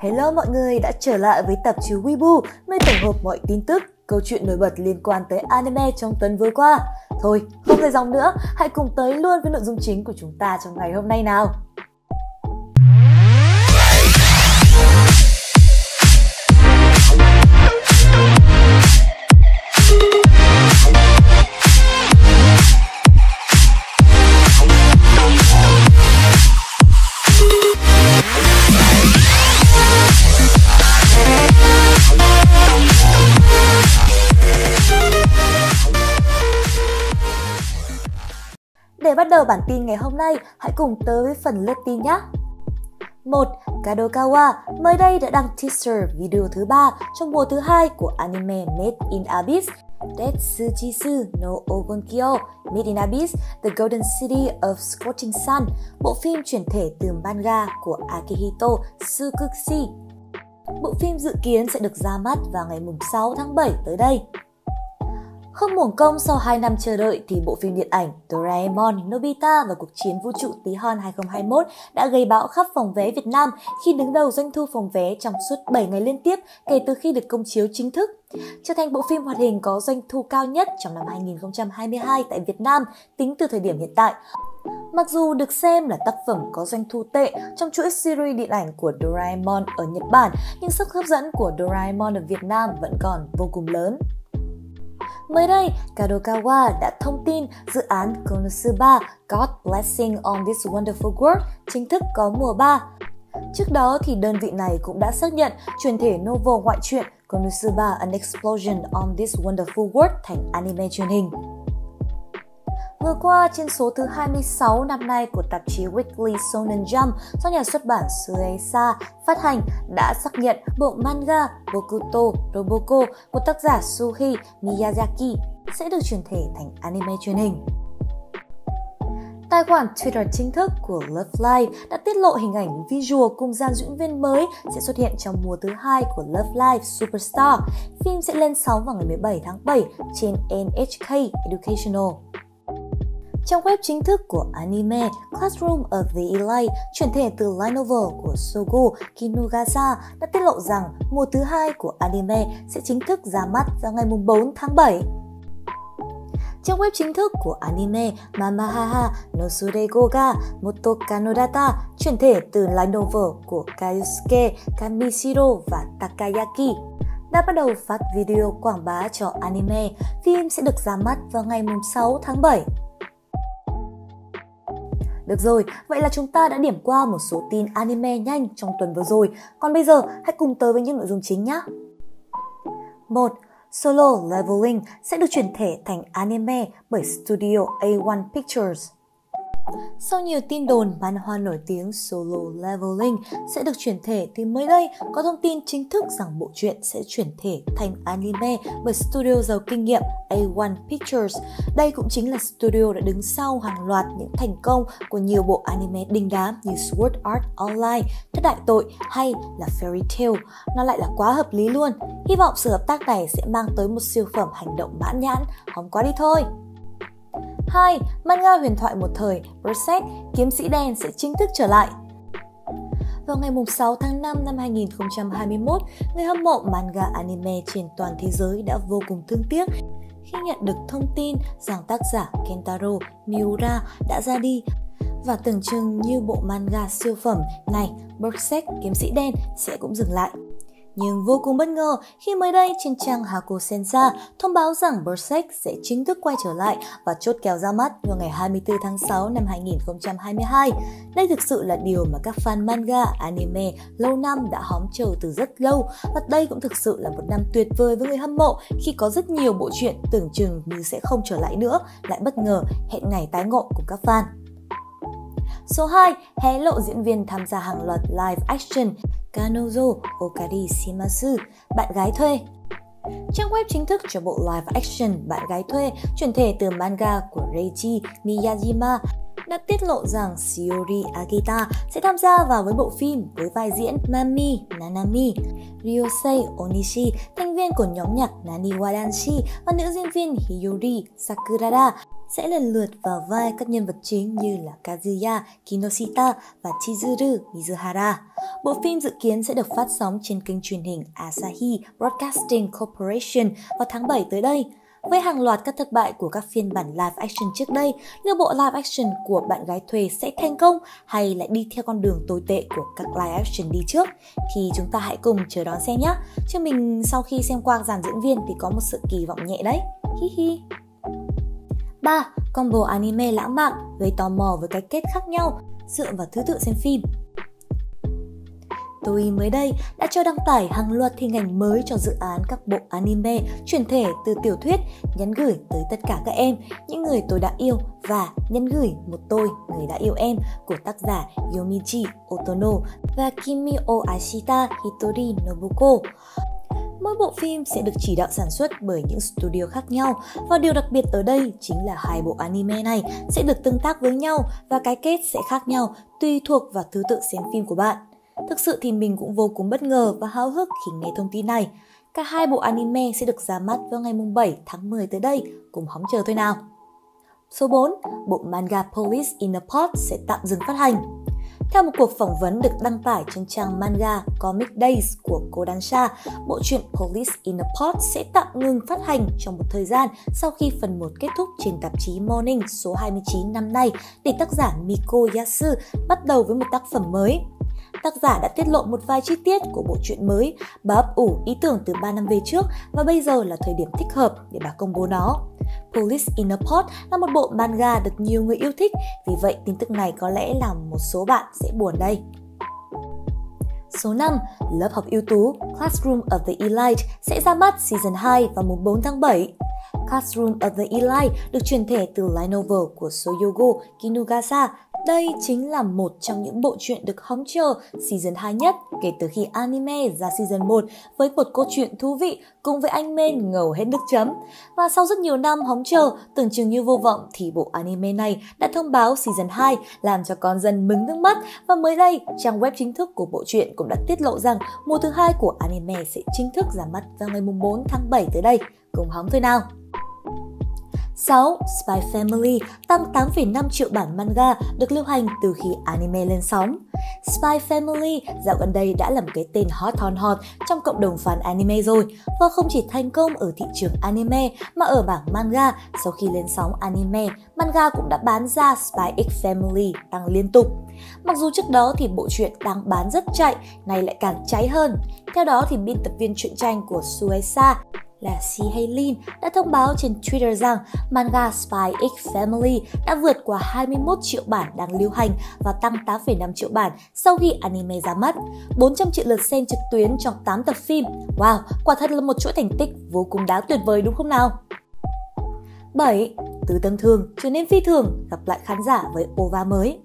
Hello mọi người đã trở lại với tập chiếu Weibo, nơi tổng hợp mọi tin tức, câu chuyện nổi bật liên quan tới anime trong tuần vừa qua. Thôi, không dài dòng nữa, hãy cùng tới luôn với nội dung chính của chúng ta trong ngày hôm nay nào. Bắt đầu bản tin ngày hôm nay, hãy cùng tới với phần lướt tin nhé. 1. Kadokawa mới đây đã đăng teaser video thứ ba trong mùa thứ hai của anime Made in Abyss Tetsujisu no Ogonkyo Made in Abyss The Golden City of Scorching Sun, bộ phim chuyển thể từ manga của Akihito Tsukushi. Bộ phim dự kiến sẽ được ra mắt vào ngày 6 tháng 7 tới đây. Không uổng công sau 2 năm chờ đợi thì bộ phim điện ảnh Doraemon, Nobita và cuộc chiến vũ trụ tí hon 2021 đã gây bão khắp phòng vé Việt Nam khi đứng đầu doanh thu phòng vé trong suốt 7 ngày liên tiếp kể từ khi được công chiếu chính thức. Trở thành bộ phim hoạt hình có doanh thu cao nhất trong năm 2022 tại Việt Nam tính từ thời điểm hiện tại. Mặc dù được xem là tác phẩm có doanh thu tệ trong chuỗi series điện ảnh của Doraemon ở Nhật Bản, nhưng sức hấp dẫn của Doraemon ở Việt Nam vẫn còn vô cùng lớn. Mới đây, Kadokawa đã thông tin dự án Konosuba God Blessing on This Wonderful World chính thức có mùa 3. Trước đó thì đơn vị này cũng đã xác nhận truyền thể novel ngoại truyện Konosuba An Explosion on This Wonderful World thành anime truyền hình. Vừa qua, trên số thứ 26 năm nay của tạp chí Weekly Shonen Jump do nhà xuất bản Shueisha phát hành đã xác nhận bộ manga Bokuto Roboko của tác giả Suhi Miyazaki sẽ được chuyển thể thành anime truyền hình. Tài khoản Twitter chính thức của Love Live đã tiết lộ hình ảnh visual cùng dàn diễn viên mới sẽ xuất hiện trong mùa thứ hai của Love Live Superstar. Phim sẽ lên sóng vào ngày 17 tháng 7 trên NHK Educational. Trong web chính thức của anime Classroom of the Elite, chuyển thể từ light novel của Sogo Kinugasa đã tiết lộ rằng mùa thứ hai của anime sẽ chính thức ra mắt vào ngày 4 tháng 7. trang web chính thức của anime Mamahaha no Surego ga chuyển thể từ light novel của Kayusuke Kamishiro và Takayaki, đã bắt đầu phát video quảng bá cho anime. Phim sẽ được ra mắt vào ngày 6 tháng 7. Được rồi, vậy là chúng ta đã điểm qua một số tin anime nhanh trong tuần vừa rồi. Còn bây giờ, hãy cùng tới với những nội dung chính nhé. 1. Solo Leveling sẽ được chuyển thể thành anime bởi studio A1 Pictures. Sau nhiều tin đồn manhwa nổi tiếng Solo Leveling sẽ được chuyển thể thì mới đây có thông tin chính thức rằng bộ truyện sẽ chuyển thể thành anime bởi studio giàu kinh nghiệm A1 Pictures. Đây cũng chính là studio đã đứng sau hàng loạt những thành công của nhiều bộ anime đình đám như Sword Art Online, Thất Đại Tội hay là Fairy Tail. Nó lại là quá hợp lý luôn. Hy vọng sự hợp tác này sẽ mang tới một siêu phẩm hành động mãn nhãn. Hóng quá đi thôi! 2. Manga huyền thoại một thời Berserk, Kiếm sĩ đen sẽ chính thức trở lại. Vào ngày 6 tháng 5 năm 2021, người hâm mộ manga anime trên toàn thế giới đã vô cùng thương tiếc khi nhận được thông tin rằng tác giả Kentaro Miura đã ra đi và tưởng chừng như bộ manga siêu phẩm này Berserk Kiếm sĩ đen sẽ cũng dừng lại nhưng vô cùng bất ngờ khi mới đây trên trang Haku Senza thông báo rằng Berserk sẽ chính thức quay trở lại và chốt kèo ra mắt vào ngày 24 tháng 6 năm 2022. Đây thực sự là điều mà các fan manga, anime lâu năm đã hóng chờ từ rất lâu và đây cũng thực sự là một năm tuyệt vời với người hâm mộ khi có rất nhiều bộ truyện tưởng chừng như sẽ không trở lại nữa lại bất ngờ hẹn ngày tái ngộ cùng các fan. Số 2, hé lộ diễn viên tham gia hàng loạt live action Kanozo Okari Shimasu, bạn gái thuê. Trang web chính thức cho bộ live action Bạn gái thuê chuyển thể từ manga của Reiji Miyajima đã tiết lộ rằng Shiori Agita sẽ tham gia vào với bộ phim với vai diễn Mami Nanami. Ryosei Onishi, thành viên của nhóm nhạc Nani Wadanshi và nữ diễn viên Hiyori Sakurada sẽ lần lượt vào vai các nhân vật chính như là Kazuya Kinoshita và Chizuru Mizuhara. Bộ phim dự kiến sẽ được phát sóng trên kênh truyền hình Asahi Broadcasting Corporation vào tháng 7 tới đây. Với hàng loạt các thất bại của các phiên bản live action trước đây, liệu bộ live action của bạn gái thuê sẽ thành công hay lại đi theo con đường tồi tệ của các live action đi trước? Thì chúng ta hãy cùng chờ đón xem nhé. Chứ mình sau khi xem qua dàn diễn viên thì có một sự kỳ vọng nhẹ đấy. Hi hi. 3. Combo anime lãng mạn gây tò mò với cái kết khác nhau dựa vào thứ tự xem phim. Toei mới đây đã cho đăng tải hàng loạt hình ảnh mới cho dự án các bộ anime chuyển thể từ tiểu thuyết nhắn gửi tới tất cả các em, những người tôi đã yêu và nhắn gửi một tôi, người đã yêu em của tác giả Yomichi Otono và Kimio Oashita Hitori Nobuko. Mỗi bộ phim sẽ được chỉ đạo sản xuất bởi những studio khác nhau và điều đặc biệt ở đây chính là hai bộ anime này sẽ được tương tác với nhau và cái kết sẽ khác nhau tùy thuộc vào thứ tự xem phim của bạn. Thực sự thì mình cũng vô cùng bất ngờ và háo hức khi nghe thông tin này. Cả hai bộ anime sẽ được ra mắt vào ngày 7 tháng 10 tới đây, cùng hóng chờ thôi nào. Số 4, bộ manga Police in a Pot sẽ tạm dừng phát hành. Theo một cuộc phỏng vấn được đăng tải trên trang manga Comic Days của Kodansha, bộ truyện Police in a Pot sẽ tạm ngừng phát hành trong một thời gian sau khi phần 1 kết thúc trên tạp chí Morning số 29 năm nay để tác giả Miko Yasu bắt đầu với một tác phẩm mới tác giả đã tiết lộ một vài chi tiết của bộ truyện mới. Bà ấp ủ ý tưởng từ 3 năm về trước và bây giờ là thời điểm thích hợp để bà công bố nó. Police in a Pot là một bộ manga được nhiều người yêu thích, vì vậy tin tức này có lẽ là một số bạn sẽ buồn đây. Số 5, lớp học ưu tú Classroom of the Elite sẽ ra mắt season 2 vào mùng 4 tháng 7. Classroom of the Elite được truyền thể từ light novel của Soyogo Kinugasa đây chính là một trong những bộ truyện được hóng chờ season 2 nhất kể từ khi anime ra season 1 với một câu chuyện thú vị cùng với anh men ngầu hết nước chấm. Và sau rất nhiều năm hóng chờ, tưởng chừng như vô vọng thì bộ anime này đã thông báo season 2 làm cho con dân mừng nước mắt và mới đây trang web chính thức của bộ truyện cũng đã tiết lộ rằng mùa thứ hai của anime sẽ chính thức ra mắt vào ngày 4 tháng 7 tới đây. Cùng hóng thôi nào! 6. Spy Family tăng 8,5 triệu bản manga được lưu hành từ khi anime lên sóng. Spy Family dạo gần đây đã là một cái tên hot on hot trong cộng đồng fan anime rồi và không chỉ thành công ở thị trường anime mà ở bảng manga sau khi lên sóng anime, manga cũng đã bán ra Spy X Family tăng liên tục. Mặc dù trước đó thì bộ truyện đang bán rất chạy, nay lại càng cháy hơn. Theo đó thì biên tập viên truyện tranh của Suesa là Si Haylin đã thông báo trên Twitter rằng manga Spy X Family đã vượt qua 21 triệu bản đang lưu hành và tăng 8,5 triệu bản sau khi anime ra mắt. 400 triệu lượt xem trực tuyến trong 8 tập phim. Wow, quả thật là một chuỗi thành tích vô cùng đáng tuyệt vời đúng không nào? 7. Từ tâm thường trở nên phi thường gặp lại khán giả với OVA mới.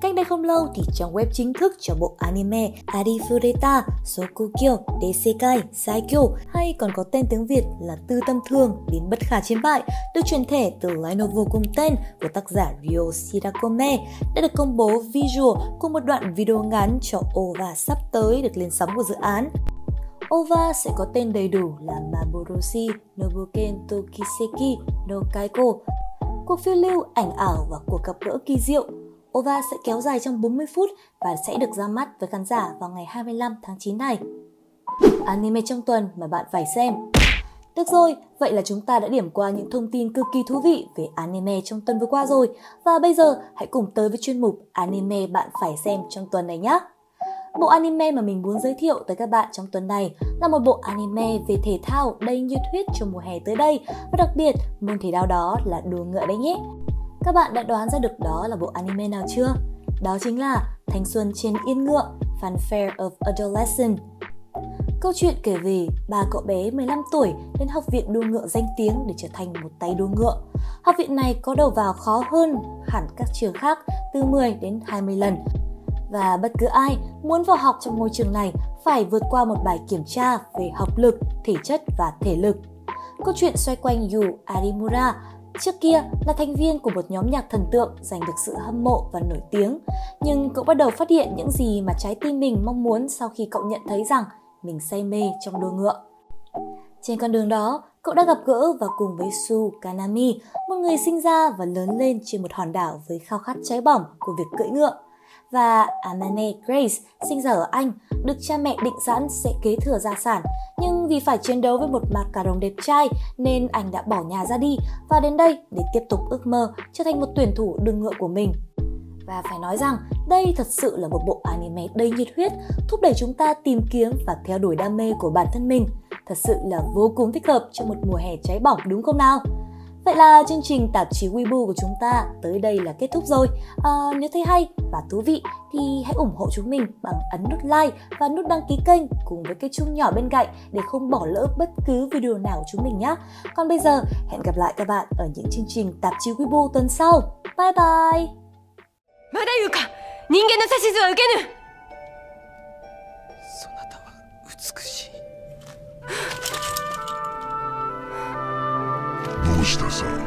Cách đây không lâu thì trong web chính thức cho bộ anime Arifureta, Sokukyo Desekai Saikyo, hay còn có tên tiếng Việt là Tư Tâm Thương đến bất khả chiến bại, được truyền thể từ light novel cùng tên của tác giả Ryo Shirakome, đã được công bố visual cùng một đoạn video ngắn cho OVA sắp tới được lên sóng của dự án. OVA sẽ có tên đầy đủ là Maboroshi Nobuken Tokiseki no Kaiko. Cuộc phiêu lưu, ảnh ảo và cuộc gặp gỡ kỳ diệu OVA sẽ kéo dài trong 40 phút và sẽ được ra mắt với khán giả vào ngày 25 tháng 9 này. Anime trong tuần mà bạn phải xem. Được rồi, vậy là chúng ta đã điểm qua những thông tin cực kỳ thú vị về anime trong tuần vừa qua rồi. Và bây giờ hãy cùng tới với chuyên mục anime bạn phải xem trong tuần này nhé. Bộ anime mà mình muốn giới thiệu tới các bạn trong tuần này là một bộ anime về thể thao đầy nhiệt huyết trong mùa hè tới đây và đặc biệt môn thể thao đó là đua ngựa đấy nhé. Các bạn đã đoán ra được đó là bộ anime nào chưa? Đó chính là Thanh xuân trên yên ngựa, Fanfare of Adolescence. Câu chuyện kể về ba cậu bé 15 tuổi đến học viện đua ngựa danh tiếng để trở thành một tay đua ngựa. Học viện này có đầu vào khó hơn hẳn các trường khác từ 10 đến 20 lần. Và bất cứ ai muốn vào học trong môi trường này phải vượt qua một bài kiểm tra về học lực, thể chất và thể lực. Câu chuyện xoay quanh Yu Arimura, Trước kia là thành viên của một nhóm nhạc thần tượng giành được sự hâm mộ và nổi tiếng, nhưng cậu bắt đầu phát hiện những gì mà trái tim mình mong muốn sau khi cậu nhận thấy rằng mình say mê trong đua ngựa. Trên con đường đó, cậu đã gặp gỡ và cùng với Su Kanami, một người sinh ra và lớn lên trên một hòn đảo với khao khát cháy bỏng của việc cưỡi ngựa. Và Amane Grace, sinh ra ở Anh, được cha mẹ định sẵn sẽ kế thừa gia sản, nhưng vì phải chiến đấu với một mặt cà rồng đẹp trai nên anh đã bỏ nhà ra đi và đến đây để tiếp tục ước mơ trở thành một tuyển thủ đương ngựa của mình. Và phải nói rằng đây thật sự là một bộ anime đầy nhiệt huyết, thúc đẩy chúng ta tìm kiếm và theo đuổi đam mê của bản thân mình. Thật sự là vô cùng thích hợp cho một mùa hè cháy bỏng đúng không nào? Vậy là chương trình tạp chí Weibo của chúng ta tới đây là kết thúc rồi. À, nếu thấy hay và thú vị thì hãy ủng hộ chúng mình bằng ấn nút like và nút đăng ký kênh cùng với cái chuông nhỏ bên cạnh để không bỏ lỡ bất cứ video nào của chúng mình nhé. Còn bây giờ, hẹn gặp lại các bạn ở những chương trình tạp chí Weibo tuần sau. Bye bye! まだ言うか人間の指図は受けぬそなたは美しい custa.